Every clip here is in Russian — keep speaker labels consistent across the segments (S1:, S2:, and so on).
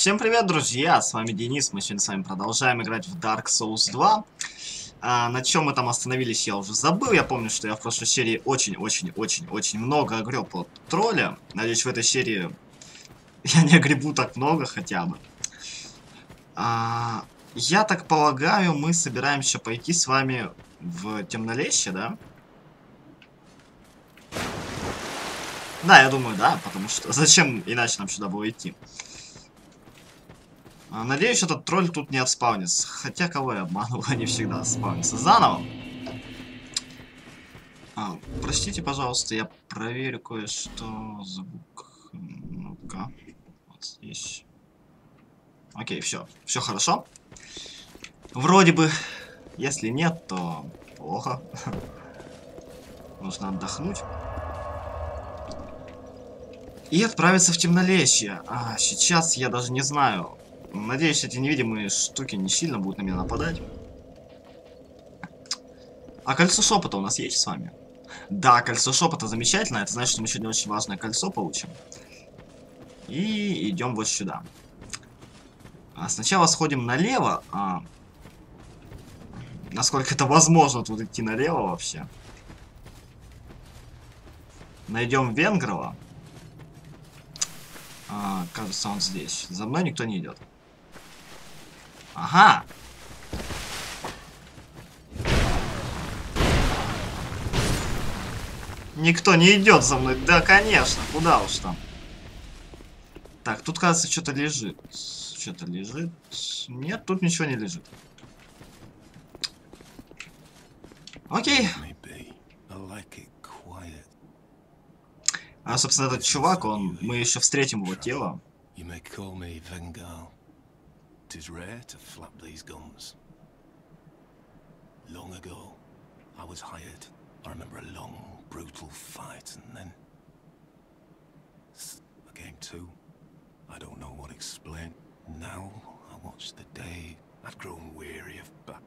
S1: Всем привет, друзья! С вами Денис. Мы сегодня с вами продолжаем играть в Dark Souls 2. А, на чем мы там остановились, я уже забыл. Я помню, что я в прошлой серии очень-очень-очень-очень много огреб от тролля. Надеюсь, в этой серии я не огребу так много хотя бы. А, я так полагаю, мы собираемся пойти с вами в темнолесье, да? Да, я думаю, да, потому что зачем иначе нам сюда было идти? А, надеюсь, этот тролль тут не отспавнится. Хотя, кого я обманываю, они всегда спавнятся. Заново. А, простите, пожалуйста, я проверю кое-что. Звук. Ну-ка. Вот здесь. Окей, все. Все хорошо. Вроде бы. Если нет, то плохо. Нужно отдохнуть. И отправиться в темнолесье. А, сейчас я даже не знаю, Надеюсь, эти невидимые штуки не сильно будут на меня нападать. А кольцо шепота у нас есть с вами? Да, кольцо шепота замечательно. Это значит, что мы сегодня очень важное кольцо получим. И идем вот сюда. А сначала сходим налево. А... Насколько это возможно тут идти налево вообще. Найдем Венгрова. А, кажется, он здесь. За мной никто не идет. Ага. Никто не идет за мной. Да, конечно. Куда уж там. Так, тут, кажется, что-то лежит. Что-то лежит. Нет, тут ничего не лежит. Окей. А, собственно, этот чувак, он... Мы еще встретим его тело. Tis rare to flap these guns. Long ago, I was hired. I remember a long, brutal fight, and then... A game two. I don't know what explain. Now, I watch the day. I've grown weary of but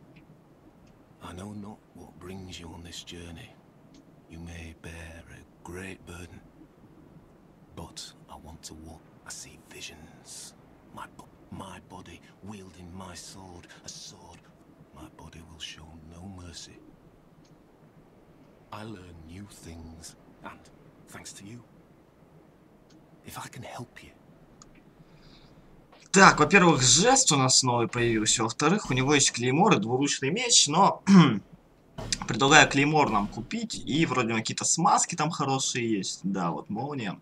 S1: I know not what brings you on this journey. You may bear a great burden. But I want to walk. I see visions. My my body, wielding my sword, a sword. My body will show no mercy. I learn new things, and thanks to you. If I can help you. Так, во-первых, жест у нас новый появился. Во-вторых, у него есть клеймор и двуручный меч, но предлагаю клеймор нам купить. И вроде какие-то смазки там хорошие есть. Да, вот молния.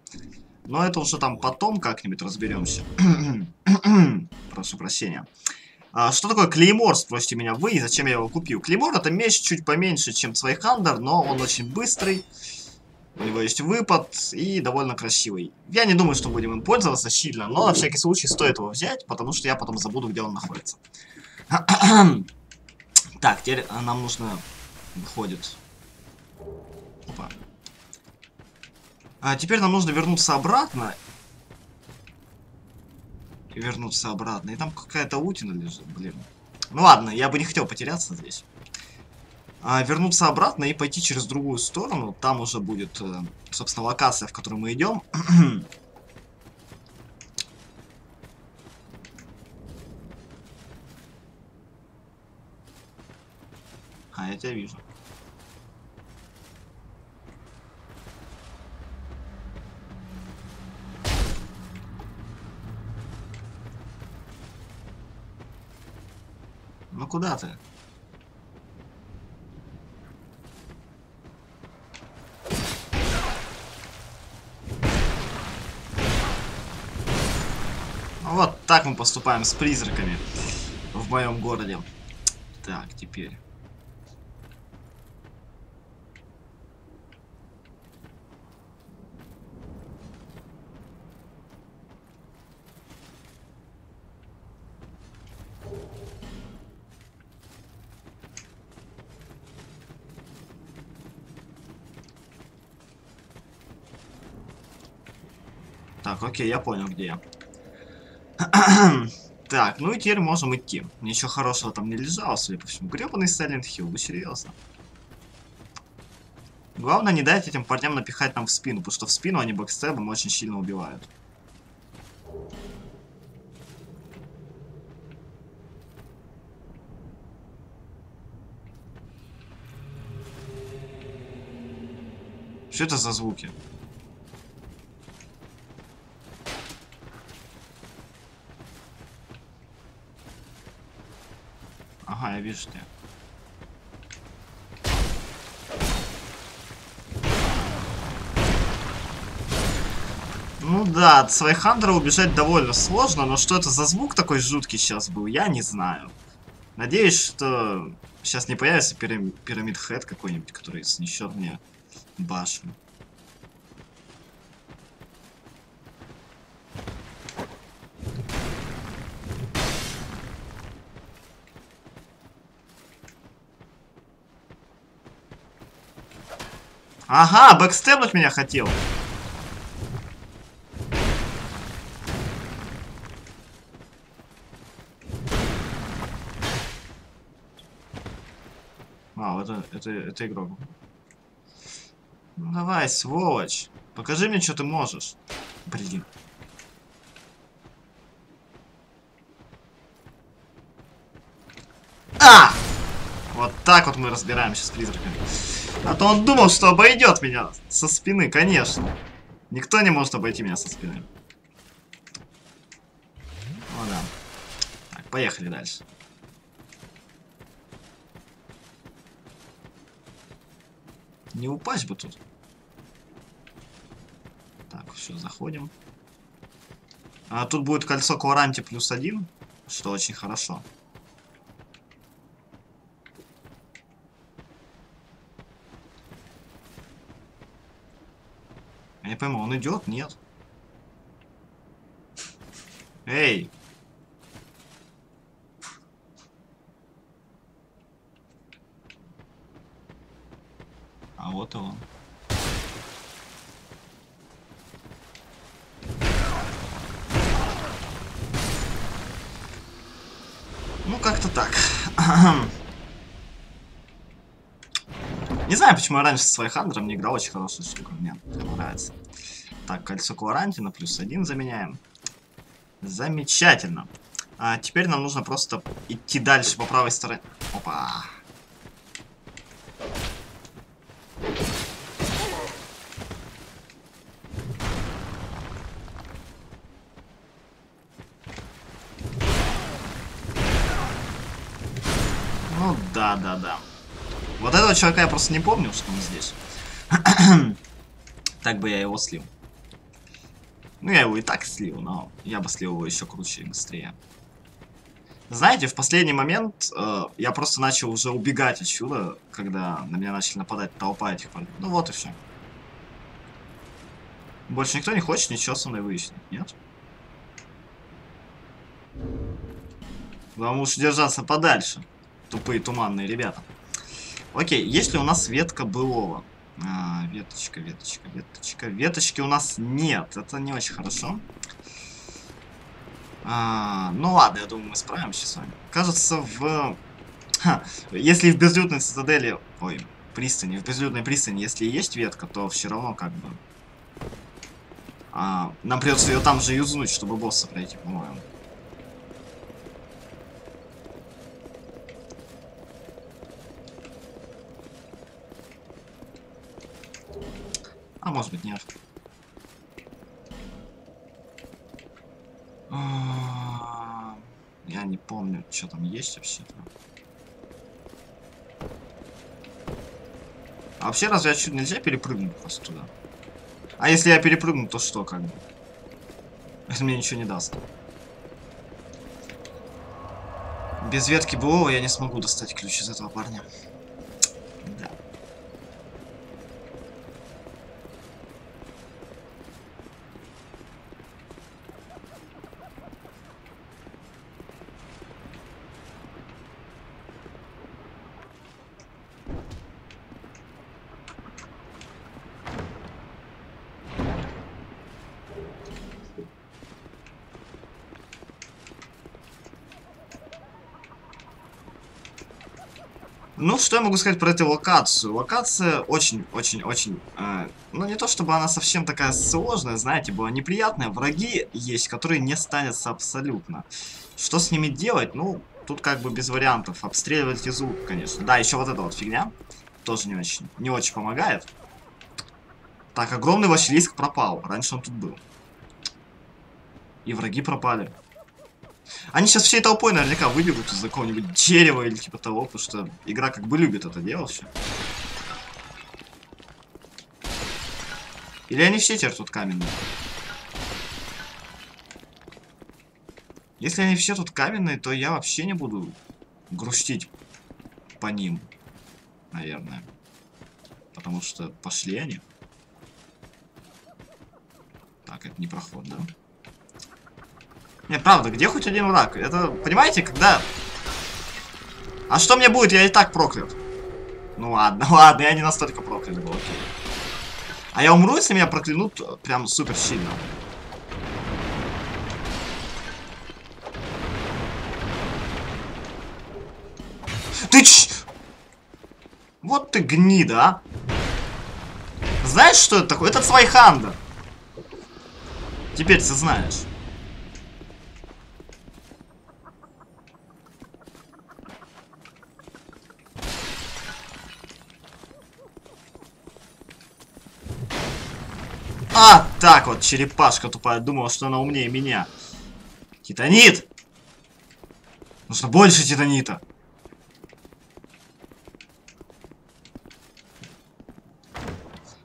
S1: Но это уже там потом как-нибудь разберемся. Прошу прощения. А, что такое клеймор, спросите меня вы, и зачем я его купил? Клеймор это меч чуть поменьше, чем Цвайхандер, но он очень быстрый. У него есть выпад и довольно красивый. Я не думаю, что будем им пользоваться сильно, но на всякий случай стоит его взять, потому что я потом забуду, где он находится. так, теперь нам нужно... Выходит... Опа. А теперь нам нужно вернуться обратно. Вернуться обратно. И там какая-то утина лежит, блин. Ну ладно, я бы не хотел потеряться здесь. А, вернуться обратно и пойти через другую сторону. Там уже будет, э, собственно, локация, в которую мы идем. а, я тебя вижу. Ну куда ты? Ну, вот так мы поступаем с призраками в моем городе. Так, теперь... окей, я понял, где я. так, ну и теперь можем идти. Ничего хорошего там не лежало, судя по всему. Гребаный Сайлент ну, Хилл, вы серьезно? Главное, не дать этим парням напихать нам в спину, потому что в спину они бэкстебом очень сильно убивают. Что это за звуки? Вижу тебя. Ну да, от Цвайхандера убежать довольно сложно, но что это за звук такой жуткий сейчас был, я не знаю. Надеюсь, что сейчас не появится пирам... пирамид Хэт какой-нибудь, который снесет мне башню. Ага, бэкстепнуть меня хотел. А, это, это, это игрок. Ну, давай, сволочь. Покажи мне, что ты можешь. Блин. А! Вот так вот мы разбираемся с призраками. А то он думал, что обойдет меня со спины, конечно. Никто не может обойти меня со спины. Ну да. Так, поехали дальше. Не упасть бы тут. Так, все, заходим. А тут будет кольцо Кваранти плюс один, что очень хорошо. Я пойму, он идет? Нет. Эй! А вот и он. Ну, как-то так. Не знаю, почему я раньше с Цвайхандером не играл, очень хорошая штука, мне нравится. Так, кольцо Кварантина плюс один заменяем. Замечательно. А теперь нам нужно просто идти дальше по правой стороне. Опа. Ну да, да, да. Вот этого чувака я просто не помню, что он здесь. так бы я его слил. Ну, я его и так слил, но я бы слил его еще круче и быстрее. Знаете, в последний момент э, я просто начал уже убегать отсюда, когда на меня начали нападать толпа этих парней. Ну вот и все. Больше никто не хочет ничего со мной выяснить, нет? Вам лучше держаться подальше, тупые туманные ребята. Окей, есть ли у нас ветка былого? А, веточка, веточка, веточка. Веточки у нас нет. Это не очень хорошо. А, ну ладно, я думаю, мы справимся с вами. Кажется, в... Ха, если в безлюдной цитадели... Ой, пристани. В безлюдной пристани, если есть ветка, то все равно как бы... А, нам придется ее там же юзнуть, чтобы босса пройти, по-моему. А может быть нет. А, я не помню, что там есть вообще-то. А вообще разве отсюда нельзя перепрыгнуть просто туда? А если я перепрыгну, то что как бы? Это мне ничего не даст. Без ветки БО я не смогу достать ключ из этого парня. Да. Ну, что я могу сказать про эту локацию? Локация очень-очень-очень... Э, ну, не то чтобы она совсем такая сложная, знаете, была неприятная. Враги есть, которые не станется абсолютно. Что с ними делать? Ну, тут как бы без вариантов. Обстреливать из лука, конечно. Да, еще вот эта вот фигня тоже не очень, не очень помогает. Так, огромный Василиск пропал. Раньше он тут был. И враги пропали. Они сейчас всей толпой наверняка выбегут из какого-нибудь дерева или типа того, потому что игра как бы любит это делать все. Или они все теперь тут каменные? Если они все тут каменные, то я вообще не буду грустить по ним, наверное. Потому что пошли они. Так, это не проход, да? Нет, правда, где хоть один враг? Это, понимаете, когда... А что мне будет? Я и так проклят. Ну ладно, ладно, я не настолько проклят был, окей. А я умру, если меня проклянут прям супер сильно. Ты ч... Вот ты гнида, а. Знаешь, что это такое? Это Свайханда. Теперь ты знаешь. А, так вот, черепашка тупая. Думала, что она умнее меня. Титанит! Нужно больше титанита.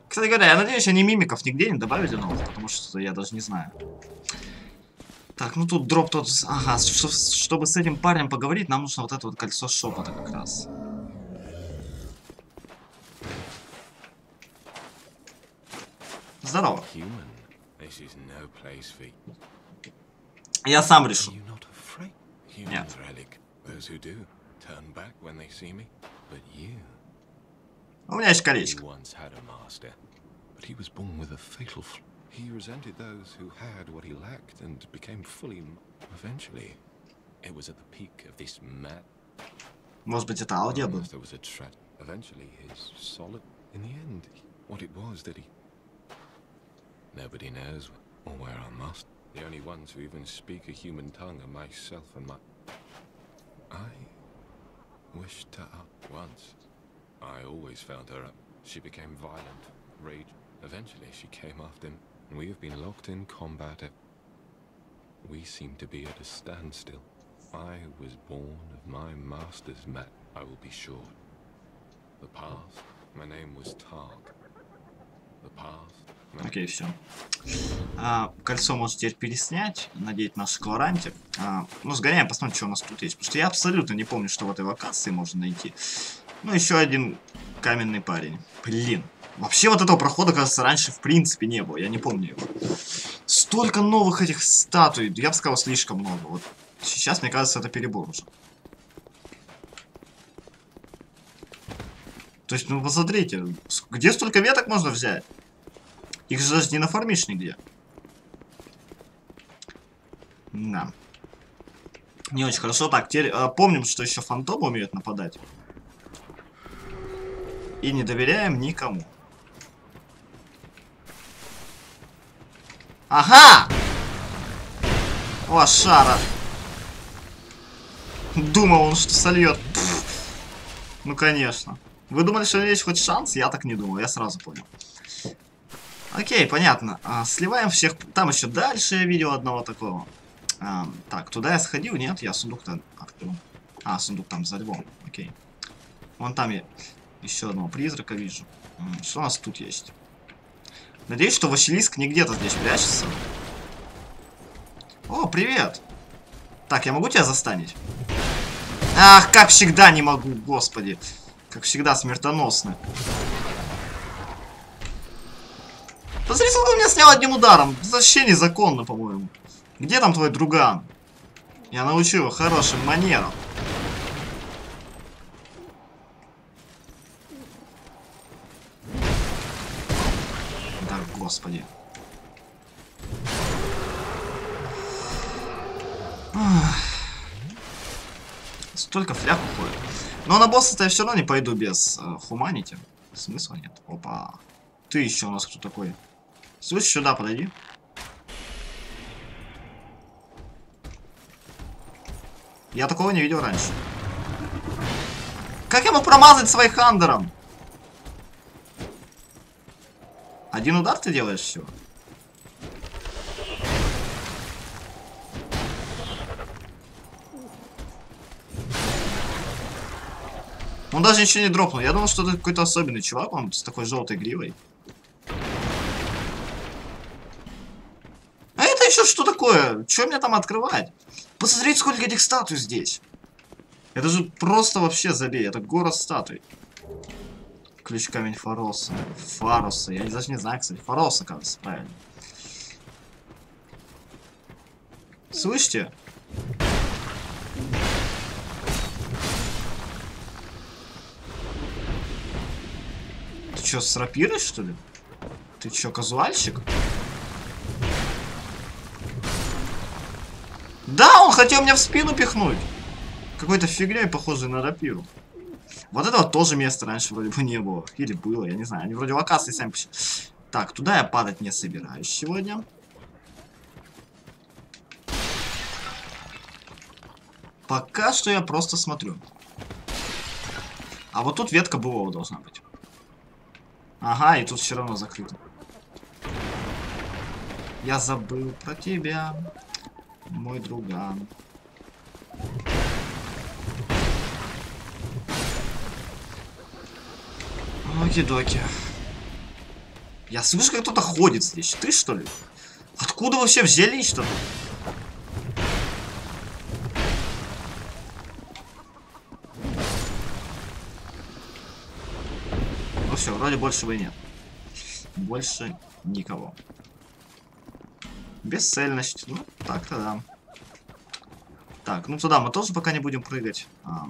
S1: Кстати говоря, я надеюсь, они мимиков нигде не добавили новых, потому что я даже не знаю. Так, ну тут дроп тот... Ага, чтобы с этим парнем поговорить, нам нужно вот это вот кольцо шепота как раз. Здорово. Я сам решу. Нет. У меня есть колечко. He was born with a fatal He resented those who had what he lacked and became fully... Eventually, it was at the peak of this mad... Может быть, это аудио был? There was a Eventually, his solid... In the end, what it was that he Nobody knows or where I must. The only ones who even speak a human tongue are myself and my... I wished her up once. I always found her up. She became violent, rage. Eventually, she came after him, and we have been locked in combat. We seem to be at a standstill. I was born of my master's mat, I will be sure. The past, my name was Targ. The past, Окей, все. А, кольцо может теперь переснять, надеть наш кларантик. А, ну, сгоняем, посмотрим, что у нас тут есть. Потому что я абсолютно не помню, что в этой локации можно найти. Ну, еще один каменный парень. Блин. Вообще вот этого прохода, кажется, раньше в принципе не было. Я не помню его. Столько новых этих статуй. Я бы сказал, слишком много. Вот сейчас, мне кажется, это перебор уже. То есть, ну посмотрите, где столько веток можно взять? Их же даже не нафармишь нигде. Да. Не очень хорошо. Так, теперь э, помним, что еще фантомы умеют нападать. И не доверяем никому. Ага! Лошара. Думал он, что сольет. Ну, конечно. Вы думали, что у меня есть хоть шанс? Я так не думал, я сразу понял. Окей, понятно. А, сливаем всех... Там еще дальше я видел одного такого. А, так, туда я сходил? Нет, я сундук-то открыл. А, сундук там за львом. Окей. Вон там я еще одного призрака вижу. Что у нас тут есть? Надеюсь, что Василиск не где-то здесь прячется. О, привет! Так, я могу тебя застанить? Ах, как всегда не могу, господи. Как всегда смертоносно. Он меня снял одним ударом. Вообще незаконно, по-моему. Где там твой друган? Я научу его хорошим манерам. Да, господи. Столько фляг уходит. Но на босса-то я все равно не пойду без э, хуманити. Смысла нет. Опа. Ты еще у нас кто такой? Слышь, сюда подойди. Я такого не видел раньше. Как ему промазать своих хандером? Один удар ты делаешь всего? Он даже ничего не дропнул. Я думал, что это какой-то особенный чувак, он с такой желтой гривой. Такое? Что мне там открывать? Посмотрите, сколько этих статуй здесь. Это же просто вообще забей. Это город статуй. Ключ камень Фароса. Фароса. Я даже не знаю, кстати. Фароса, кажется, правильно. Слышите? Ты чё, с рапирой, что ли? Ты чё, казуальщик? Да, хотел меня в спину пихнуть. Какой-то фигней похожей на рапиру. Вот этого тоже места раньше вроде бы не было. Или было, я не знаю. Они вроде локации сами. Так, туда я падать не собираюсь сегодня. Пока что я просто смотрю. А вот тут ветка былого должна быть. Ага, и тут все равно закрыто. Я забыл про тебя, мой друган. Оки-доки. Я слышу, как кто-то ходит здесь. Ты что ли? Откуда вообще взялись-то? Ну все, вроде больше бы нет. Больше никого. Бесцельность. Ну, так-то да. Так, ну туда мы тоже пока не будем прыгать. А,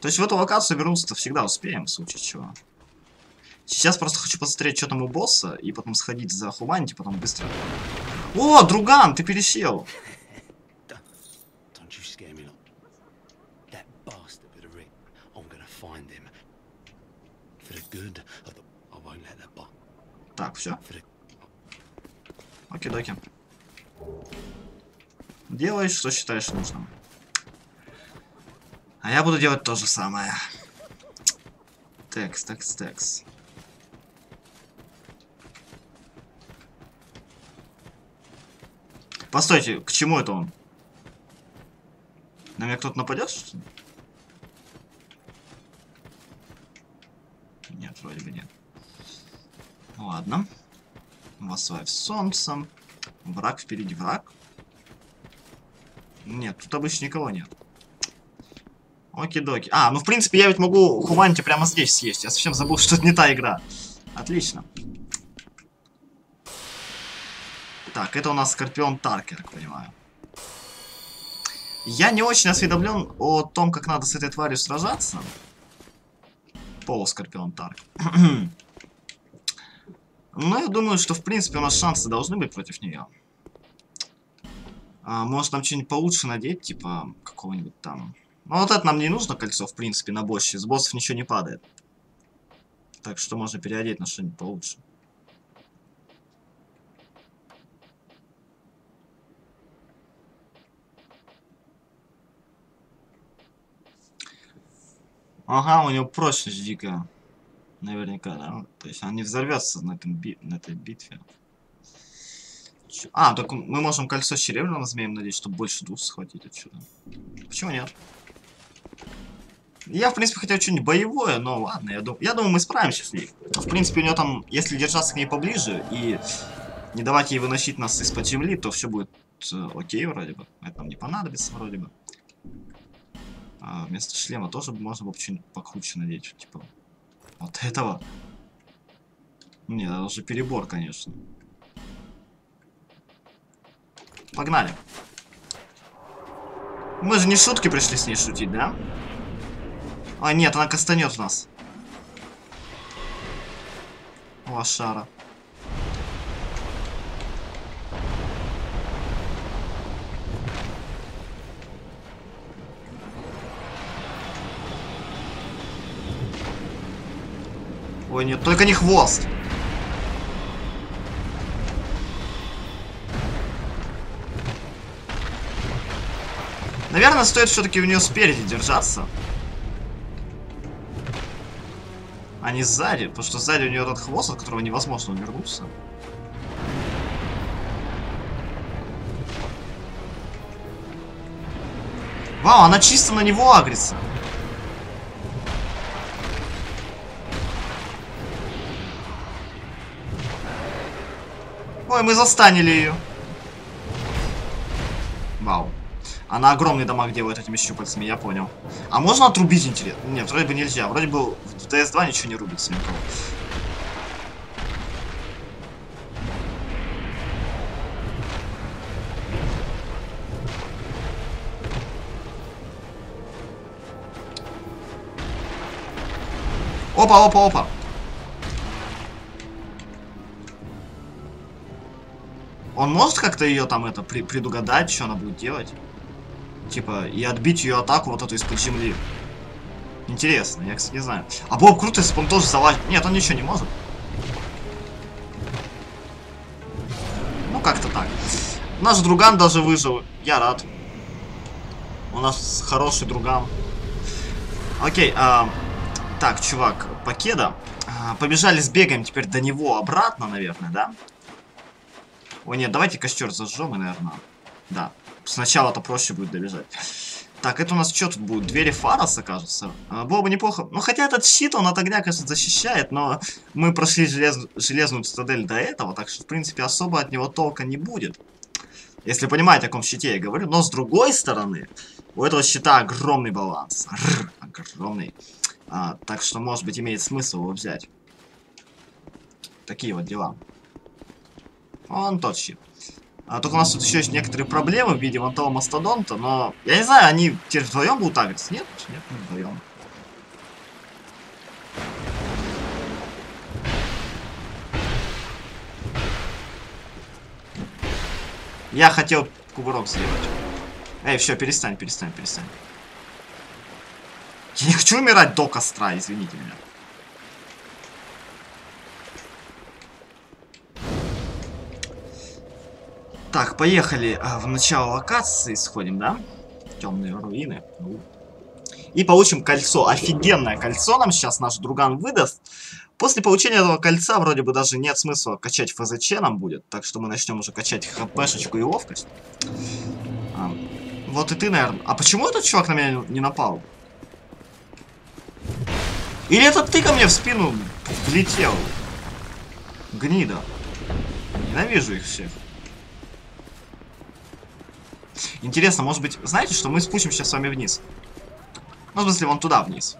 S1: то есть в эту локацию вернуться-то всегда успеем, в случае чего. Сейчас просто хочу посмотреть, что там у босса, и потом сходить за Хуманити, потом быстро... О, друган, ты пересел! Так, все. Окей-доки. Делай, что считаешь нужным. А я буду делать то же самое. Текст, текст, текст. Постойте, к чему это он? На меня кто-то нападет, что ли? Нет, вроде бы нет. Ладно. Восславь солнцем. Враг впереди, враг. Нет, тут обычно никого нет. Оки-доки. А, ну в принципе я ведь могу Хуманити прямо здесь съесть. Я совсем забыл, что это не та игра. Отлично. Так, это у нас Скорпион Таркер, как понимаю. Я не очень осведомлен о том, как надо с этой тварью сражаться. Полу Скорпион Тарк. Но я думаю, что в принципе у нас шансы должны быть против нее. А, может там что-нибудь получше надеть, типа какого-нибудь там ну вот это нам не нужно кольцо, в принципе, на боссе. С боссов ничего не падает. Так что можно переодеть на что-нибудь получше. Ага, у него прочность дикая. Наверняка, да? То есть он не взорвется на, этом би на этой битве. А, только мы можем кольцо с серебряным змеем надеть, чтобы больше душ схватить отсюда. Почему нет? Я, в принципе, хотел что-нибудь боевое, но ладно, я, дум... я думаю, мы справимся с ней. В принципе, у нее там, если держаться к ней поближе и не давать ей выносить нас из-под земли, то все будет э, окей вроде бы. Это нам не понадобится вроде бы. А вместо шлема тоже можно было что-нибудь покруче надеть. Типа вот этого. Нет, это уже перебор, конечно. Погнали. Мы же не шутки пришли с ней шутить, да? А, нет, она кастанет нас. Лошара. Ой, нет, только не хвост. Наверное, стоит все-таки у нее спереди держаться. а не сзади. Потому что сзади у нее этот хвост, от которого невозможно увернуться. Вау, она чисто на него агрится. Ой, мы застанили ее. Вау. Она огромный дамаг делает этими щупальцами, я понял. А можно отрубить, интересно? Нет, вроде бы нельзя. Вроде бы в DS2 ничего не рубится никого. Опа, опа, опа. Он может как-то ее там это при предугадать, что она будет делать? Типа, и отбить ее атаку вот эту из-под земли. Интересно, я, кстати, не знаю. А было бы круто, если бы он тоже залазит. Нет, он ничего не может. Ну, как-то так. Наш друган даже выжил. Я рад. У нас хороший друган. Окей, а, так, чувак, Покеда. А, побежали, сбегаем теперь до него обратно, наверное, да? Ой, нет, давайте костер зажжем, и, наверное, да. Сначала-то проще будет добежать. Так, это у нас что тут будет? Двери Фароса, кажется. А, было бы неплохо. Ну, хотя этот щит, он от огня, конечно, защищает, но мы прошли желез... железную цитадель до этого, так что, в принципе, особо от него толка не будет. Если понимаете, о каком щите я говорю. Но, с другой стороны, у этого щита огромный баланс. Рррр, огромный. А, так что, может быть, имеет смысл его взять. Такие вот дела. Он тот щит. А, только у нас тут еще есть некоторые проблемы в виде вон того мастодонта, но... Я не знаю, они теперь вдвоем будут агриться? Нет? Нет, не вдвоем. Я хотел кувырок сделать. Эй, все, перестань, перестань, перестань. Я не хочу умирать до костра, извините меня. Так, поехали а, в начало локации, сходим, да? Темные руины. И получим кольцо. Офигенное кольцо нам сейчас наш друган выдаст. После получения этого кольца вроде бы даже нет смысла качать ФЗЧ нам будет. Так что мы начнем уже качать хпшечку и ловкость. А, вот и ты, наверное. А почему этот чувак на меня не напал? Или это ты ко мне в спину влетел? Гнида. Ненавижу их всех. Интересно, может быть, знаете, что мы спустимся сейчас с вами вниз? Ну, в смысле, вон туда вниз.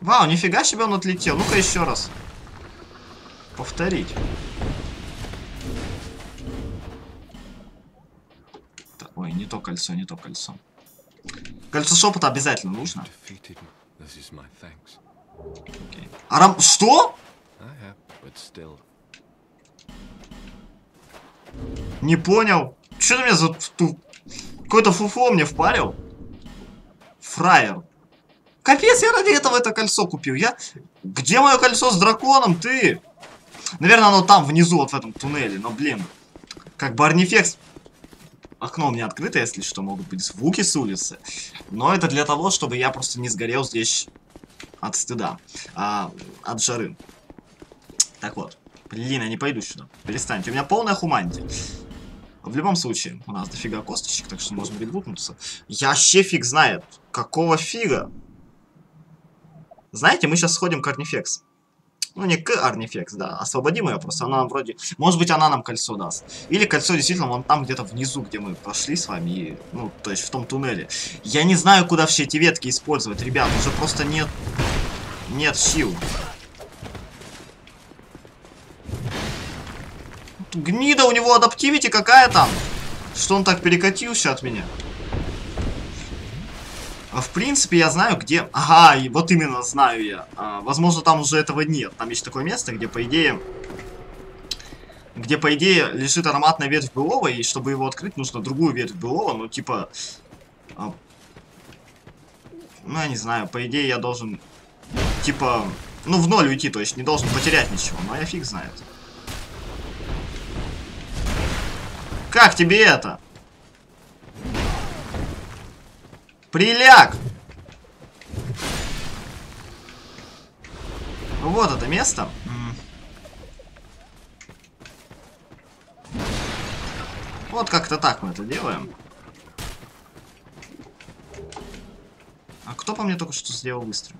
S1: Вау, нифига себе он отлетел. Ну-ка еще раз. Повторить. Ой, не то кольцо, не то кольцо. Кольцо шепота обязательно нужно. Okay. Арам... Что? Не понял. Что ты меня за... Какое-то фуфло мне впарил? Фраер. Капец, я ради этого это кольцо купил. Я... Где мое кольцо с драконом, ты? Наверное, оно там, внизу, вот в этом туннеле. Но, блин, как бы Арнифекс... Окно у меня открыто, если что, могут быть звуки с улицы. Но это для того, чтобы я просто не сгорел здесь от стыда. А, от жары. Так вот. Блин, я не пойду сюда. Перестаньте. У меня полная хуманти. В любом случае, у нас дофига косточек, так что можем ребутнуться. Я вообще фиг знает. Какого фига? Знаете, мы сейчас сходим к Арнифекс. Ну, не к Арнифекс, да. Освободим ее просто. Она вроде... Может быть, она нам кольцо даст. Или кольцо действительно вон там где-то внизу, где мы прошли с вами. И, ну, то есть в том туннеле. Я не знаю, куда все эти ветки использовать, ребят. Уже просто нет... Нет сил. Гнида, у него адаптивити какая там? Что он так перекатился от меня? А, в принципе, я знаю, где... Ага, и вот именно знаю я. А, возможно, там уже этого нет. Там есть такое место, где, по идее... Где, по идее, лежит ароматная ветвь былого, и чтобы его открыть, нужно другую ветвь былого, ну, типа... А, Ну, я не знаю, по идее я должен, типа, ну, в ноль уйти, то есть не должен потерять ничего, но я фиг знает. Как тебе это? Приляг! Вот это место. Вот как-то так мы это делаем. А кто по мне только что сделал выстрел?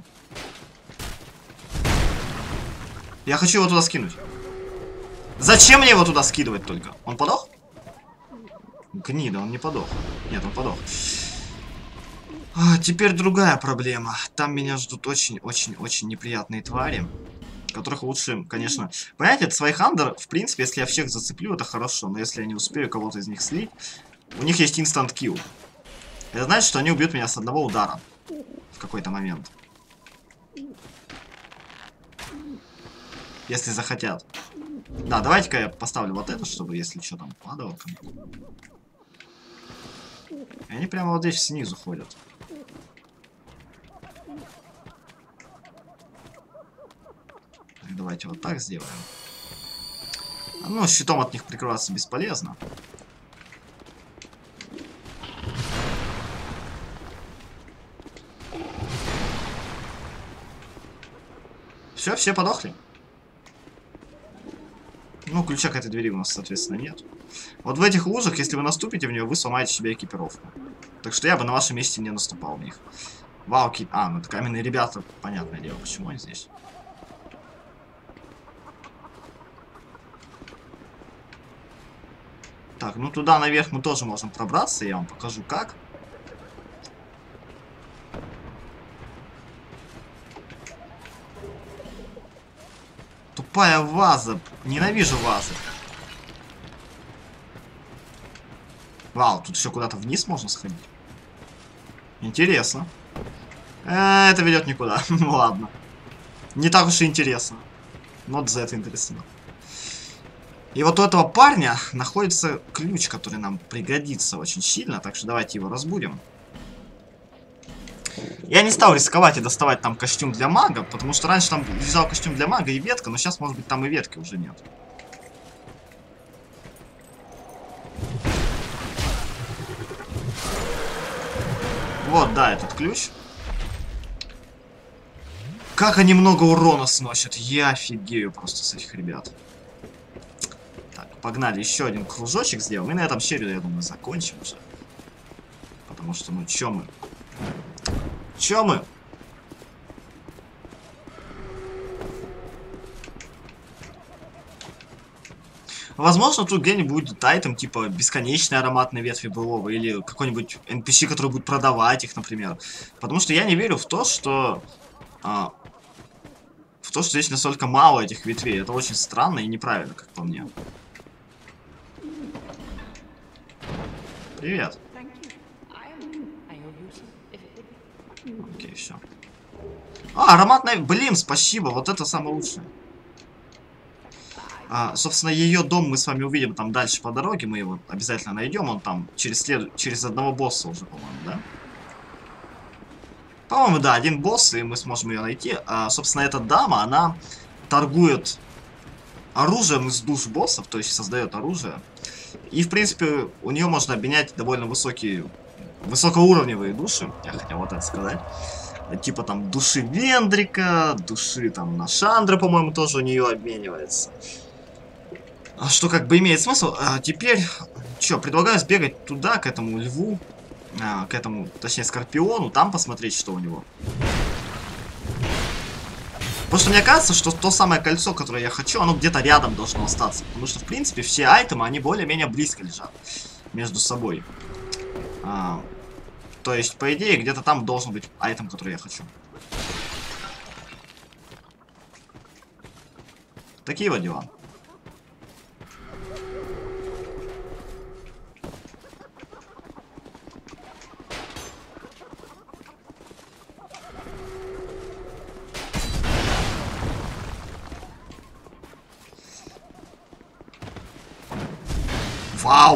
S1: Я хочу его туда скинуть. Зачем мне его туда скидывать только? Он подох? Гнида, он не подох. Нет, он подох. А, теперь другая проблема. Там меня ждут очень-очень-очень неприятные твари. Которых лучше, конечно... Понимаете, это своих в принципе, если я всех зацеплю, это хорошо. Но если я не успею кого-то из них слить... У них есть инстант килл. Это значит, что они убьют меня с одного удара. В какой-то момент. Если захотят. Да, давайте-ка я поставлю вот это, чтобы если что там падало. Они прямо вот здесь снизу ходят. Давайте вот так сделаем. Ну, щитом от них прикрываться бесполезно. Все, все подохли. Ну, ключа к этой двери у нас, соответственно, нет. Вот в этих лужах, если вы наступите в нее, вы сломаете себе экипировку. Так что я бы на вашем месте не наступал в них. Вау, ки... А, ну это каменные ребята, понятное дело, почему они здесь. Так, ну туда наверх мы тоже можем пробраться, я вам покажу как. Тупая ваза. Ненавижу вазы. Вау, тут еще куда-то вниз можно сходить. Интересно. Э, это ведет никуда. Ну ладно. Не так уж и интересно. Not that интересно. И вот у этого парня находится ключ, который нам пригодится очень сильно, так что давайте его разбудим. Я не стал рисковать и доставать там костюм для мага, потому что раньше там взял костюм для мага и ветка, но сейчас, может быть, там и ветки уже нет. Вот, да, этот ключ. Как они много урона сносят. Я офигею просто с этих ребят. Погнали, еще один кружочек сделаем. И на этом серию, я думаю, закончим уже. Потому что, ну, чё мы? Чё мы? Возможно, тут где-нибудь будет айтем, типа, бесконечные ароматные ветви былого, или какой-нибудь NPC, который будет продавать их, например. Потому что я не верю в то, что... А, в то, что здесь настолько мало этих ветвей. Это очень странно и неправильно, как по мне. Привет. Окей, все. А, ароматная... Блин, спасибо, вот это самое лучшее. А, собственно, ее дом мы с вами увидим там дальше по дороге. Мы его обязательно найдем. Он там через, след... через одного босса уже, по-моему, да? По-моему, да, один босс, и мы сможем ее найти. А, собственно, эта дама, она торгует оружием из душ боссов, то есть создает оружие. И, в принципе, у нее можно обменять довольно высокие, высокоуровневые души, я хотел вот это сказать. Типа там души Вендрика, души там на Шандра, по-моему, тоже у нее обменивается. А что как бы имеет смысл. А теперь, что, предлагаю сбегать туда, к этому льву, а, к этому, точнее, скорпиону, там посмотреть, что у него. Что мне кажется, что то самое кольцо, которое я хочу, оно где-то рядом должно остаться. Потому что, в принципе, все айтемы, они более-менее близко лежат между собой. А, то есть, по идее, где-то там должен быть айтем, который я хочу. Такие вот дела.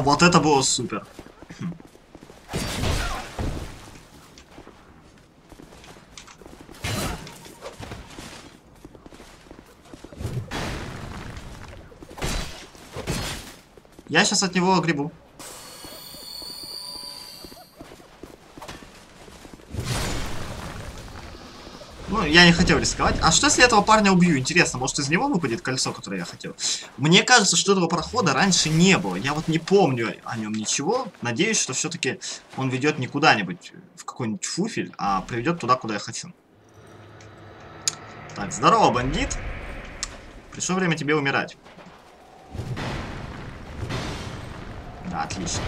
S1: вот это было супер. Я сейчас от него грибу. Я не хотел рисковать. А что если этого парня убью? Интересно, может из него выпадет кольцо, которое я хотел? Мне кажется, что этого прохода раньше не было. Я вот не помню о нем ничего. Надеюсь, что все-таки он ведет не куда-нибудь в какой-нибудь фуфель, а приведет туда, куда я хочу. Так, здорово, бандит. Пришло время тебе умирать. Да, отлично.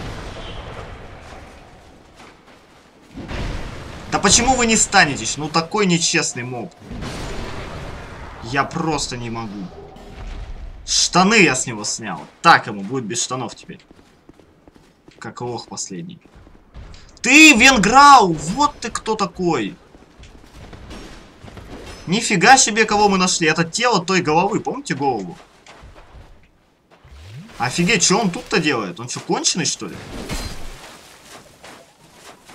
S1: Почему вы не станетесь? Ну такой нечестный моб. Я просто не могу. Штаны я с него снял. Так ему будет без штанов теперь. Как лох последний. Ты, Венграу! Вот ты кто такой! Нифига себе, кого мы нашли. Это тело той головы. Помните голову? Офигеть, что он тут-то делает? Он что, конченый, что ли?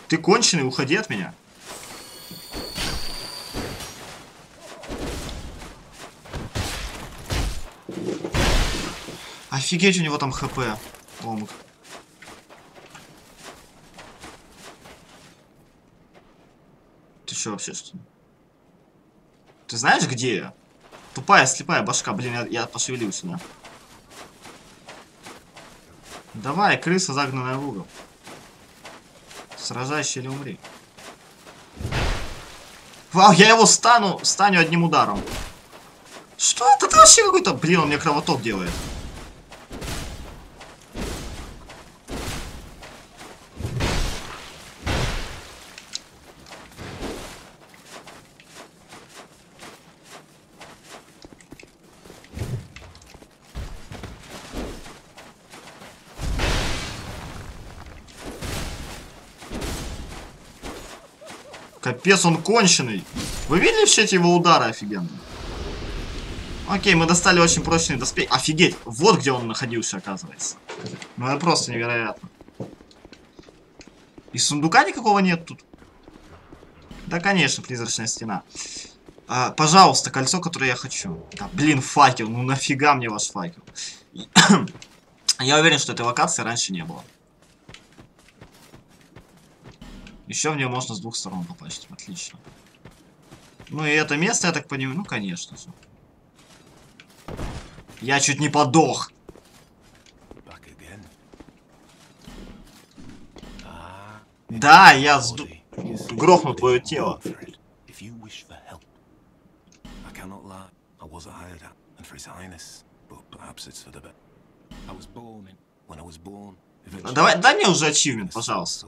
S1: Ты конченый, уходи от меня. Офигеть, у него там хп. Омг. Ты что вообще, что? Ты знаешь, где я? Тупая, слепая башка. Блин, я, я пошевелился, да? Давай, крыса, загнанная в угол. Сражайся или умри. Вау, я его стану, стану одним ударом. Что это? Ты вообще какой-то... Блин, он мне кровоток делает. Капец, он конченый. Вы видели все эти его удары офигенные? Окей, мы достали очень прочный доспех. Офигеть, вот где он находился, оказывается. Ну это просто невероятно. И сундука никакого нет тут. Да, конечно, призрачная стена. А, пожалуйста, кольцо, которое я хочу. Да, блин, факел. Ну нафига мне ваш факел? я уверен, что этой локации раньше не было. Еще в нее можно с двух сторон попасть. Отлично. Ну и это место, я так понимаю, ну конечно же. Я чуть не подох. Да, я сду... грохну твое тело. Давай, дай мне уже ачивмент, пожалуйста.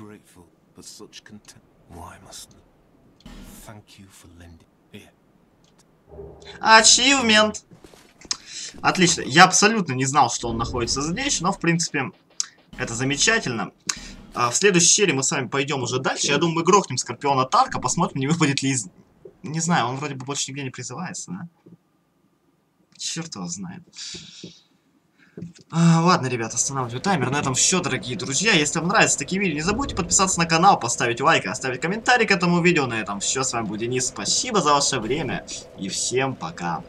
S1: Grateful for such content. Why must thank you for lending. Here. Achievement. Отлично. Я абсолютно не знал, что он находится здесь, но, в принципе, это замечательно. А в следующей серии мы с вами пойдем уже дальше. Я думаю, мы грохнем Скорпиона Тарка, посмотрим, не выпадет ли из... Не знаю, он вроде бы больше нигде не призывается, да? Черт его знает. А, ладно, ребят, останавливаю таймер. На этом все, дорогие друзья. Если вам нравятся такие видео, не забудьте подписаться на канал, поставить лайк, оставить комментарий к этому видео. На этом все. С вами был Денис. Спасибо за ваше время. И всем пока.